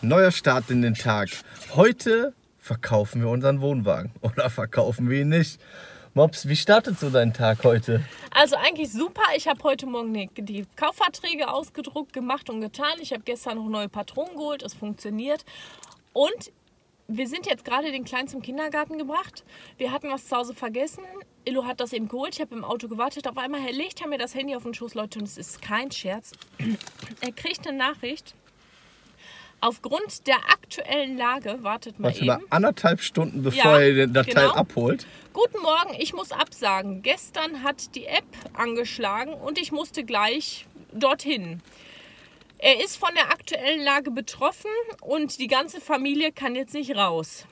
Neuer Start in den Tag. Heute verkaufen wir unseren Wohnwagen. Oder verkaufen wir ihn nicht. Mops, wie startet so dein Tag heute? Also eigentlich super. Ich habe heute Morgen die, Kaufverträge ausgedruckt, gemacht und getan. Ich habe gestern noch neue Patronen geholt. Es funktioniert. Und wir sind jetzt gerade den Kleinen zum Kindergarten gebracht. Wir hatten was zu Hause vergessen. Illo hat das eben geholt. Ich habe im Auto gewartet. Auf einmal legt er mir das Handy auf den Schoß, Leute. Und es ist kein Scherz. Er kriegt eine Nachricht. Aufgrund der aktuellen Lage, wartet mal Warte eben. mal, anderthalb Stunden bevor Ja, ihr den Datei genau. abholt. Guten Morgen, ich muss absagen. Gestern hat die App angeschlagen und ich musste gleich dorthin. Er ist von der aktuellen Lage betroffen und die ganze Familie kann jetzt nicht raus.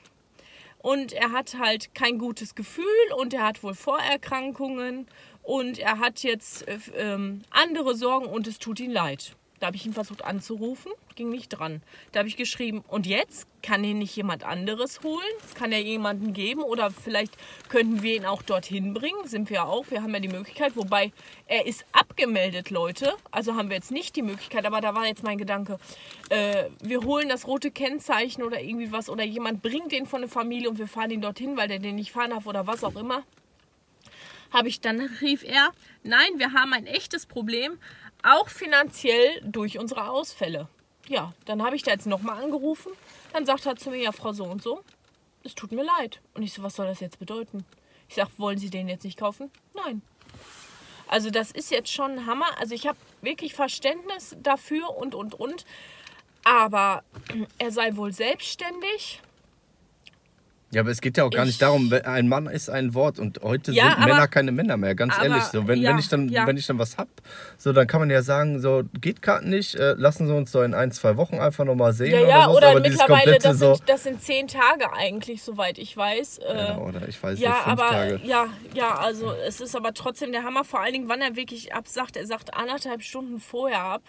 Und er hat halt kein gutes Gefühl und er hat wohl Vorerkrankungen und er hat jetzt äh, ähm, andere Sorgen und es tut ihm leid. Da habe ich ihn versucht anzurufen, ging nicht dran. Da habe ich geschrieben, und jetzt kann ihn nicht jemand anderes holen? Kann er jemanden geben? Oder vielleicht könnten wir ihn auch dorthin bringen? Sind wir auch, wir haben ja die Möglichkeit. Wobei, er ist abgemeldet, Leute. Also haben wir jetzt nicht die Möglichkeit. Aber da war jetzt mein Gedanke, äh, wir holen das rote Kennzeichen oder irgendwie was. Oder jemand bringt den von der Familie und wir fahren ihn dorthin, weil der den nicht fahren darf oder was auch immer habe ich dann rief er, nein, wir haben ein echtes Problem, auch finanziell durch unsere Ausfälle. Ja, dann habe ich da jetzt nochmal angerufen. Dann sagt er zu mir, ja, Frau so und so, es tut mir leid. Und ich so, was soll das jetzt bedeuten? Ich sage, wollen Sie den jetzt nicht kaufen? Nein. Also das ist jetzt schon ein Hammer. Also ich habe wirklich Verständnis dafür und, und, und. Aber er sei wohl selbstständig. Ja, aber es geht ja auch gar Ich- nicht darum, ein Mann ist ein Wort und heute Ja, sind aber- Männer keine Männer mehr, ganz aber, ehrlich. So, wenn, ja, wenn, ich dann, ja. wenn ich dann was hab, so, dann kann man ja sagen, so, geht gerade nicht, äh, lassen Sie uns so in ein, zwei Wochen einfach nochmal sehen. Ja, oder ja, oder dieses mittlerweile, das so, sind, das sind zehn Tage eigentlich, soweit ich weiß. Äh, ja, oder ich weiß Ja, nicht, fünf aber Tage. ja, ja, also es ist aber trotzdem der Hammer, vor allen Dingen, wann er wirklich absagt. Er sagt anderthalb Stunden vorher ab.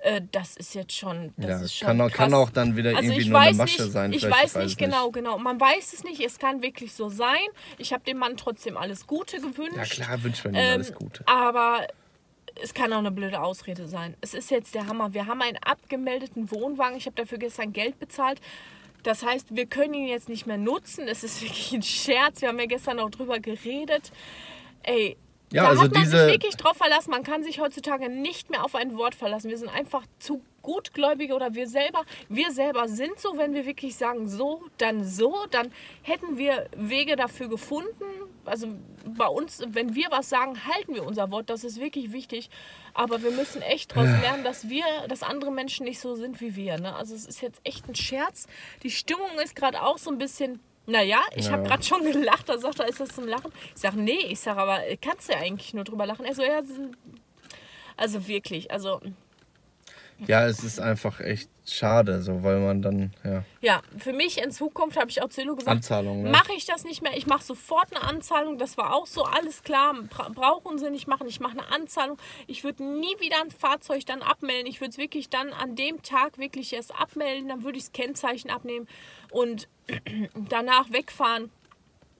Äh, das ist jetzt schon, das Ja, ist schon kann, auch, kann auch dann wieder Also irgendwie nur eine weiß Masche nicht, sein. ich vielleicht, weiß nicht genau, genau. Man weiß es nicht. Es kann wirklich so sein. Ich habe dem Mann trotzdem alles Gute gewünscht. Ja, klar, wünscht man ihm Ähm, alles Gute. Aber es kann auch eine blöde Ausrede sein. Es ist jetzt der Hammer. Wir haben einen abgemeldeten Wohnwagen. Ich habe dafür gestern Geld bezahlt. Das heißt, wir können ihn jetzt nicht mehr nutzen. Es ist wirklich ein Scherz. Wir haben ja gestern auch drüber geredet. Ey, Ja, da also hat man diese- sich wirklich drauf verlassen. Man kann sich heutzutage nicht mehr auf ein Wort verlassen. Wir sind einfach zu gutgläubige oder wir selber, wir selber sind so, wenn wir wirklich sagen so, dann so, dann hätten wir Wege dafür gefunden. Also bei uns, wenn wir was sagen, halten wir unser Wort. Das ist wirklich wichtig. Aber wir müssen echt daraus lernen, dass wir, dass andere Menschen nicht so sind wie wir. Ne? Also es ist jetzt echt ein Scherz. Die Stimmung ist gerade auch so ein bisschen. Naja, ich habe Ja. gerade schon gelacht, da sagt er, ist das zum Lachen? Ich sage, nee, ich sage, aber kannst du ja eigentlich nur drüber lachen? Er so, ja, also wirklich, also Ja, es ist einfach echt schade, so, weil man dann, ja, ja, für mich in Zukunft habe ich auch zu Illo gesagt, Anzahlung, ne? mache ich das nicht mehr, ich mache sofort eine Anzahlung, das war auch so, alles klar, bra brauchen sie nicht machen, ich mache eine Anzahlung, ich würde nie wieder ein Fahrzeug dann abmelden, ich würde es wirklich dann an dem Tag wirklich erst abmelden, dann würde ich das Kennzeichen abnehmen und danach wegfahren.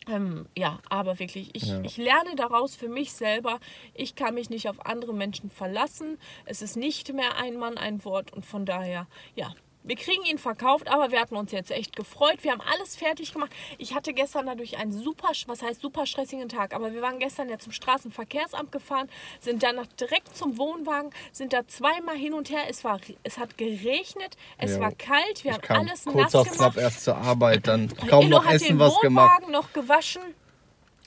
Ähm, ja, aber wirklich, ich, Ja. ich lerne daraus für mich selber. Ich kann mich nicht auf andere Menschen verlassen. Es ist nicht mehr ein Mann, ein Wort. Und von daher, ja, wir kriegen ihn verkauft, aber wir hatten uns jetzt echt gefreut. Wir haben alles fertig gemacht. Ich hatte gestern dadurch einen super, was heißt super stressigen Tag, aber wir waren gestern ja zum Straßenverkehrsamt gefahren, sind danach direkt zum Wohnwagen, sind da zweimal hin und her. Es, war, es hat geregnet, es Ja. war kalt, wir Ich haben alles kurz nass auf gemacht. knapp erst zur Arbeit, dann kaum Illo noch Essen was gemacht. Wohnwagen noch gewaschen.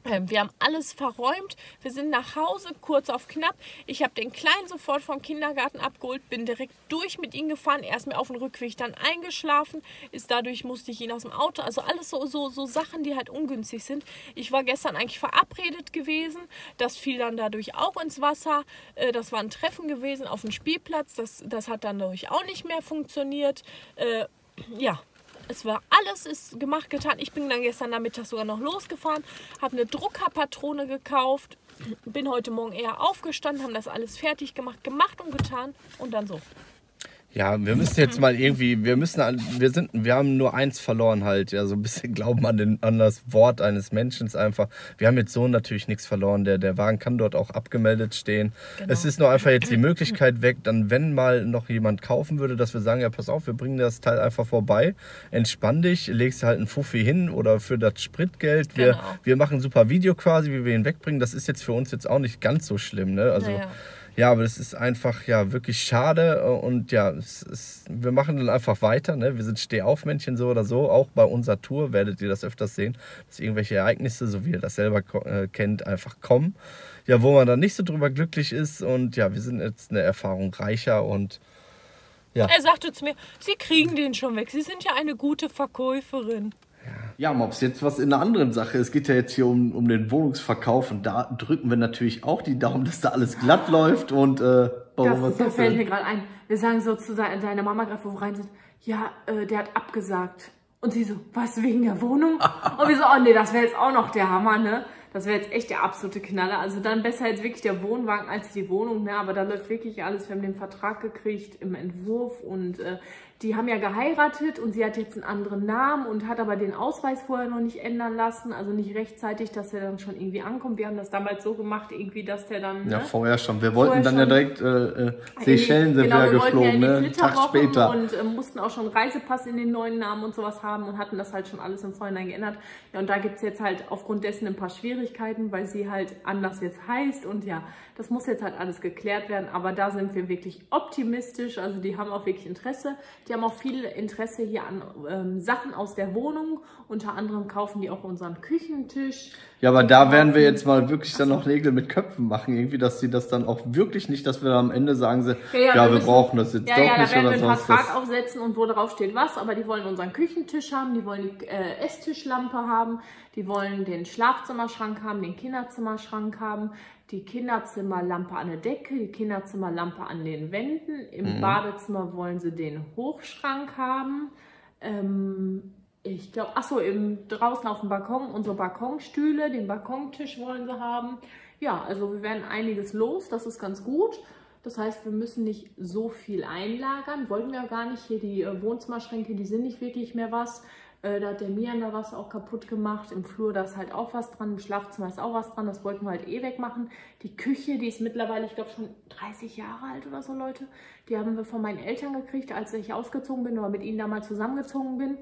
Wir haben alles verräumt. Wir sind nach Hause, kurz auf knapp. Ich habe den Kleinen sofort vom Kindergarten abgeholt, bin direkt durch mit ihm gefahren. Er ist mir auf dem Rückweg dann eingeschlafen. Ist dadurch musste ich ihn aus dem Auto. Also alles so, so, so Sachen, die halt ungünstig sind. Ich war gestern eigentlich verabredet gewesen. Das fiel dann dadurch auch ins Wasser. Äh, Das war ein Treffen gewesen auf dem Spielplatz. Das, das hat dann dadurch auch nicht mehr funktioniert. Äh, Ja, es war alles ist gemacht, getan. Ich bin dann gestern Nachmittag sogar noch losgefahren, habe eine Druckerpatrone gekauft, bin heute Morgen eher aufgestanden, haben das alles fertig gemacht, gemacht und getan und dann so. Ja, wir müssen jetzt mal irgendwie, wir müssen, wir sind, wir haben nur eins verloren halt, ja, so ein bisschen Glauben an, den, an das Wort eines Menschen einfach. Wir haben jetzt so natürlich nichts verloren, der, der Wagen kann dort auch abgemeldet stehen. Genau. Es ist nur einfach jetzt die Möglichkeit weg, dann wenn mal noch jemand kaufen würde, dass wir sagen, ja pass auf, wir bringen das Teil einfach vorbei, entspann dich, legst halt einen Fuffi hin oder für das Spritgeld. Wir, genau. wir machen ein super Video quasi, wie wir ihn wegbringen. Das ist jetzt für uns jetzt auch nicht ganz so schlimm, ne? Also naja. Ja, aber das ist einfach ja wirklich schade und ja, es, es, wir machen dann einfach weiter. Ne? Wir sind Stehaufmännchen so oder so. Auch bei unserer Tour werdet ihr das öfters sehen, dass irgendwelche Ereignisse, so wie ihr das selber äh, kennt, einfach kommen. Ja, wo man dann nicht so drüber glücklich ist und ja, wir sind jetzt eine Erfahrung reicher und ja. Er sagte zu mir, Sie kriegen den schon weg. Sie sind ja eine gute Verkäuferin. Ja, Mops, jetzt was in einer anderen Sache. Es geht ja jetzt hier um, um den Wohnungsverkauf und da drücken wir natürlich auch die Daumen, dass da alles glatt läuft und äh, warum was Da fällt mir gerade ein, wir sagen so zu deiner Mama gerade, wo wir rein sind, ja, äh, der hat abgesagt. Und sie so, was, wegen der Wohnung? und wir so, oh nee, das wäre jetzt auch noch der Hammer, ne? Das wäre jetzt echt der absolute Knaller. Also dann besser jetzt wirklich der Wohnwagen als die Wohnung, ne? Aber da läuft wirklich alles. Wir haben den Vertrag gekriegt im Entwurf und äh, die haben ja geheiratet und sie hat jetzt einen anderen Namen und hat aber den Ausweis vorher noch nicht ändern lassen, also nicht rechtzeitig, dass er dann schon irgendwie ankommt. Wir haben das damals so gemacht, irgendwie, dass der dann. Ja, ne? vorher schon. Wir wollten dann ja direkt äh, äh Seychellen sind genau, wir geflogen, ja ne? Tag später. Und äh, mussten auch schon Reisepass in den neuen Namen und sowas haben und hatten das halt schon alles im Vorhinein geändert. Ja, und da gibt es jetzt halt aufgrund dessen ein paar Schwierigkeiten, weil sie halt anders jetzt heißt und ja, das muss jetzt halt alles geklärt werden, aber da sind wir wirklich optimistisch. Also die haben auch wirklich Interesse. Die haben auch viel Interesse hier an ähm, Sachen aus der Wohnung. Unter anderem kaufen die auch unseren Küchentisch. Ja, aber da werden wir jetzt mal wirklich dann noch Nägel mit Köpfen machen. Irgendwie, dass sie das dann auch wirklich nicht, dass wir am Ende sagen, sie, ja, ja, ja wir müssen, brauchen das jetzt ja, doch ja, nicht. Ja, da werden wir einen Vertrag das. aufsetzen und wo drauf steht was. Aber die wollen unseren Küchentisch haben, die wollen die äh, Esstischlampe haben, die wollen den Schlafzimmerschrank haben, den Kinderzimmerschrank haben, die Kinderzimmerlampe an der Decke, die Kinderzimmerlampe an den Wänden. Im mhm. Badezimmer wollen sie den Hochschrank haben. Ähm, ich glaube, achso, draußen auf dem Balkon unsere Balkonstühle, den Balkontisch wollen sie haben. Ja, also wir werden einiges los, das ist ganz gut. Das heißt, wir müssen nicht so viel einlagern, wollten wir gar nicht. Hier die äh, Wohnzimmerschränke, die sind nicht wirklich mehr was. Äh, da hat der Mian da was auch kaputt gemacht. Im Flur da ist halt auch was dran. Im Schlafzimmer ist auch was dran. Das wollten wir halt eh wegmachen. Die Küche, die ist mittlerweile, ich glaube, schon 30 Jahre alt oder so, Leute. Die haben wir von meinen Eltern gekriegt, als ich ausgezogen bin oder mit ihnen damals zusammengezogen bin.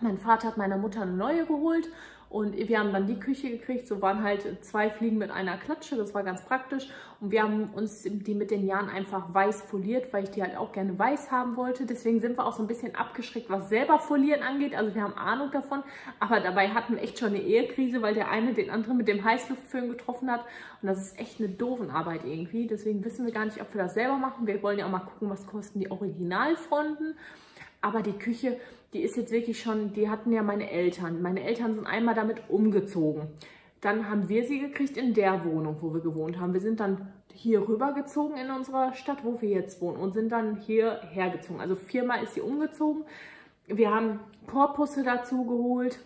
Mein Vater hat meiner Mutter eine neue geholt und wir haben dann die Küche gekriegt. So waren halt zwei Fliegen mit einer Klatsche. Das war ganz praktisch. Und wir haben uns die mit den Jahren einfach weiß foliert, weil ich die halt auch gerne weiß haben wollte. Deswegen sind wir auch so ein bisschen abgeschreckt, was selber folieren angeht. Also wir haben Ahnung davon. Aber dabei hatten wir echt schon eine Ehekrise, weil der eine den anderen mit dem Heißluftföhn getroffen hat. Und das ist echt eine doofen Arbeit irgendwie. Deswegen wissen wir gar nicht, ob wir das selber machen. Wir wollen ja auch mal gucken, was kosten die Originalfronten. Aber die Küche, die ist jetzt wirklich schon, die hatten ja meine Eltern. Meine Eltern sind einmal damit umgezogen. Dann haben wir sie gekriegt in der Wohnung, wo wir gewohnt haben. Wir sind dann hier rübergezogen in unserer Stadt, wo wir jetzt wohnen und sind dann hier hergezogen. Also viermal ist sie umgezogen. Wir haben Korpusse dazu geholt.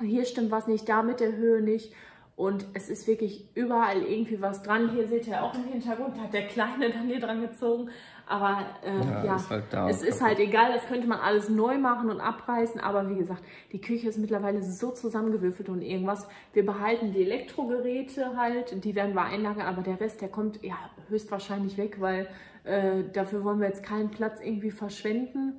Hier stimmt was nicht, da mit der Höhe nicht. Und es ist wirklich überall irgendwie was dran. Hier seht ihr auch im Hintergrund, hat der Kleine dann hier dran gezogen. Aber äh, ja, ja ist halt es ist halt egal, das könnte man alles neu machen und abreißen. Aber wie gesagt, die Küche ist mittlerweile so zusammengewürfelt und irgendwas. Wir behalten die Elektrogeräte halt, die werden wir einlagern, aber der Rest, der kommt ja höchstwahrscheinlich weg, weil äh, dafür wollen wir jetzt keinen Platz irgendwie verschwenden.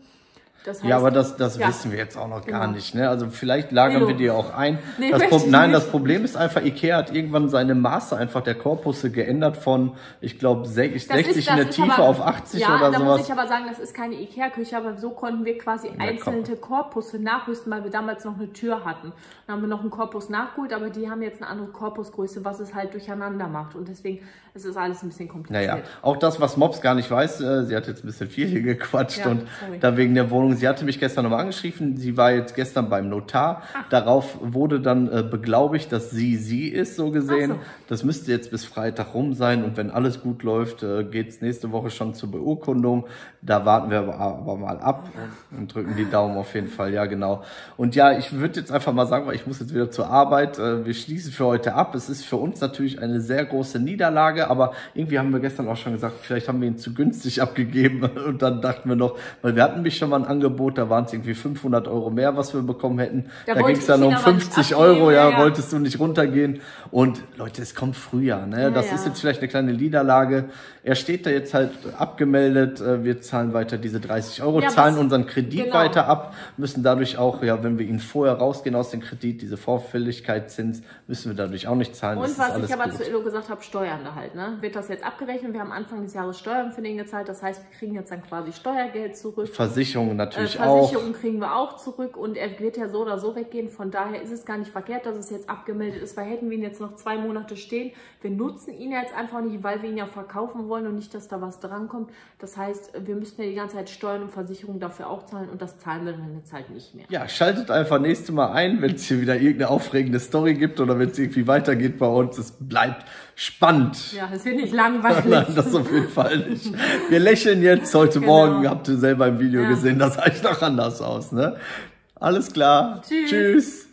Das heißt, ja, aber das, das ja. wissen wir jetzt auch noch gar genau. nicht. Ne? Also vielleicht lagern wir die auch ein. Nee, das Pro nein, das Problem ist einfach, Ikea hat irgendwann seine Maße einfach der Korpusse geändert von, ich glaube, 60 ist, in der Tiefe aber, auf 80 ja, oder sowas. Ja, da muss ich aber sagen, das ist keine Ikea-Küche, aber so konnten wir quasi ja, einzelne Korpusse nachrüsten, weil wir damals noch eine Tür hatten. Dann haben wir noch einen Korpus nachgeholt, aber die haben jetzt eine andere Korpusgröße, was es halt durcheinander macht. Und deswegen ist es alles ein bisschen kompliziert. Naja, auch das, was Mops gar nicht weiß, äh, sie hat jetzt ein bisschen viel hier gequatscht und sorry. da wegen der Wohnung Ahnung, sie hatte mich gestern nochmal angeschrieben, sie war jetzt gestern beim Notar. Darauf wurde dann äh, beglaubigt, dass sie sie ist, so gesehen. Ach so. Das müsste jetzt bis Freitag rum sein und wenn alles gut läuft, äh, geht's nächste Woche schon zur Beurkundung. Da warten wir aber, aber mal ab und drücken die Daumen auf jeden Fall, ja genau. Und ja, ich würde jetzt einfach mal sagen, weil ich muss jetzt wieder zur Arbeit, äh, wir schließen für heute ab. Es ist für uns natürlich eine sehr große Niederlage, aber irgendwie haben wir gestern auch schon gesagt, vielleicht haben wir ihn zu günstig abgegeben und dann dachten wir noch, weil wir hatten mich schon mal ein Angebot, da waren es irgendwie 500 Euro mehr, was wir bekommen hätten. Da Da, ging es dann um ihn aber nicht 50 abgeben, Euro, ja, ja, wolltest du nicht runtergehen. Und Leute, es kommt Frühjahr, ne? das ja. ist jetzt vielleicht eine kleine Niederlage. Er steht da jetzt halt abgemeldet, äh, wir zahlen weiter diese 30 Euro, zahlen was- unseren Kredit genau. weiter ab, müssen dadurch auch, ja, wenn wir ihn vorher rausgehen aus dem Kredit, diese Vorfälligkeitszins, müssen wir dadurch auch nicht zahlen. das Und was ich aber gut. zu Illo gesagt habe, Steuern da halt, ne? Wird das jetzt abgerechnet? Wir haben Anfang des Jahres Steuern für den gezahlt, das heißt, wir kriegen jetzt dann quasi Steuergeld zurück. Versicherungen Äh, natürlich auch. Versicherungen kriegen wir auch zurück und er wird ja so oder so weggehen. Von daher ist es gar nicht verkehrt, dass es jetzt abgemeldet ist, weil hätten wir ihn jetzt noch zwei Monate stehen. Wir nutzen ihn jetzt einfach nicht, weil wir ihn ja verkaufen wollen und nicht, dass da was drankommt. Das heißt, wir müssten ja die ganze Zeit Steuern und Versicherungen dafür auch zahlen und das zahlen wir dann jetzt halt nicht mehr. Ja, schaltet einfach nächste Mal ein, wenn es hier wieder irgendeine aufregende Story gibt oder wenn es irgendwie weitergeht bei uns. Es bleibt spannend. Ja, es wird nicht langweilig. Nein, das auf jeden Fall nicht. Wir lächeln jetzt. Heute Genau. Morgen habt ihr selber im Video Ja. gesehen, das ich noch anders aus. Ne? Alles klar. Tschüss. Tschüss.